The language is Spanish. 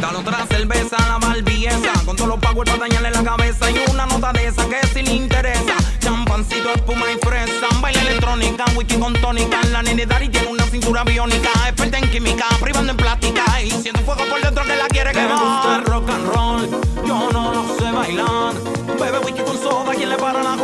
Dale otra cerveza a la barbiesa. Con todos los pagos para dañarle la cabeza. Y una nota de esa que si le interesa. Champancito, espuma y fresa. Baile electrónica, wiki con tónica. La nene Dari tiene una cintura biónica. Experta en química, privando en plástica. Y siento fuego por dentro que la quiere quemar. Me el rock and roll. Yo no lo sé bailar. Bebe wiki con soda, ¿quién le para la